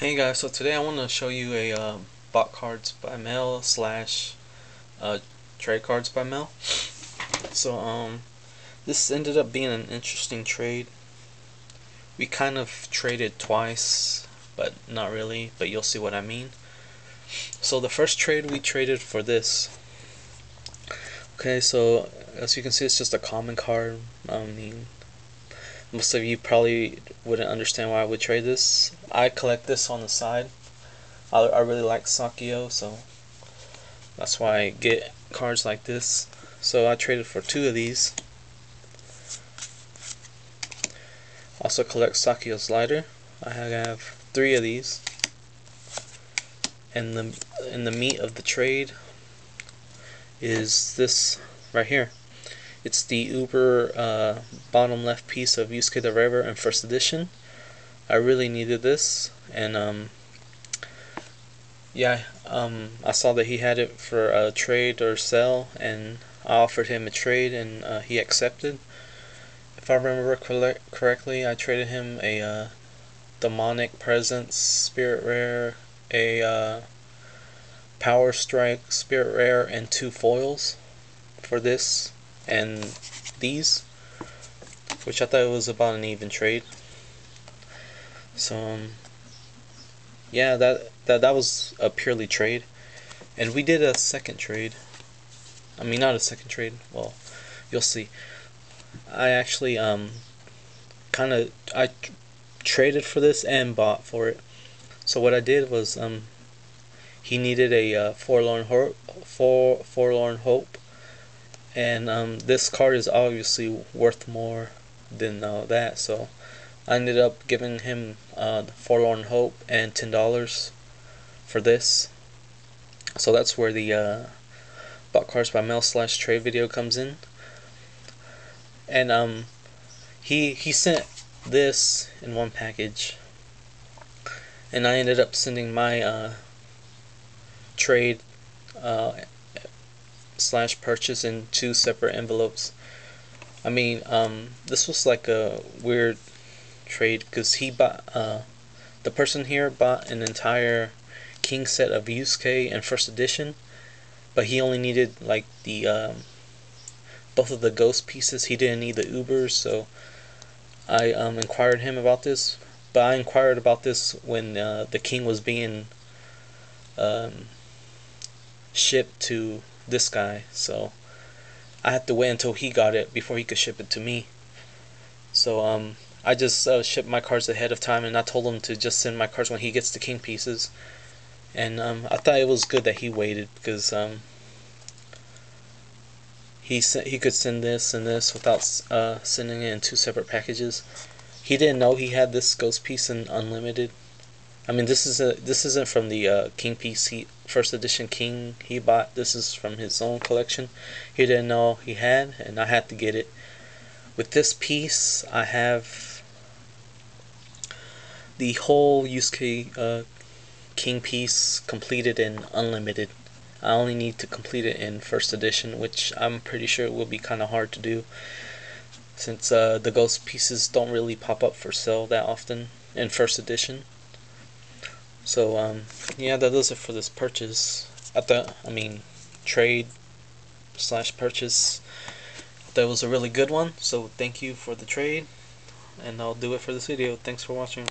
Hey guys, so today I want to show you a uh, cards by mail slash uh, trade cards by mail. So um, this ended up being an interesting trade. We kind of traded twice, but not really. But you'll see what I mean. So the first trade we traded for this. Okay, so as you can see, it's just a common card. I mean, most of you probably wouldn't understand why I would trade this. I collect this on the side. I, I really like Sakyo, so that's why I get cards like this. So I traded for two of these. Also collect Sakyo's lighter. I have three of these. And the and the meat of the trade is this right here. It's the Uber uh, bottom left piece of Yusuke the River in first edition. I really needed this, and um, yeah, um, I saw that he had it for a trade or sell, and I offered him a trade, and uh, he accepted. If I remember correctly, I traded him a uh, demonic presence spirit rare, a uh, power strike spirit rare, and two foils for this and these, which I thought was about an even trade. So, um, yeah, that, that that was a purely trade, and we did a second trade. I mean, not a second trade. Well, you'll see. I actually um kind of I tr traded for this and bought for it. So what I did was um he needed a uh, forlorn hope for forlorn hope and um, this card is obviously worth more than uh, that so I ended up giving him uh, Forlorn Hope and ten dollars for this. So that's where the uh, bought cards by mail slash trade video comes in. And um he he sent this in one package. And I ended up sending my uh, trade uh, slash purchase in two separate envelopes. I mean, um, this was like a weird trade because he bought, uh, the person here bought an entire king set of Yusuke and first edition, but he only needed like the, um, both of the ghost pieces. He didn't need the Ubers, so I um, inquired him about this. But I inquired about this when uh, the king was being um, shipped to this guy, so I had to wait until he got it before he could ship it to me. So um, I just uh, shipped my cards ahead of time, and I told him to just send my cards when he gets the king pieces. And um, I thought it was good that he waited because um, he sent he could send this and this without uh, sending it in two separate packages. He didn't know he had this ghost piece in unlimited, I mean, this is a this isn't from the uh, King PC first edition King he bought. This is from his own collection. He didn't know he had, and I had to get it. With this piece, I have the whole Yusuke uh, King piece completed in unlimited. I only need to complete it in first edition, which I'm pretty sure will be kind of hard to do since uh, the ghost pieces don't really pop up for sale that often in first edition. So um, yeah, that does it for this purchase. I thought, I mean, trade slash purchase. That was a really good one. So thank you for the trade, and I'll do it for this video. Thanks for watching.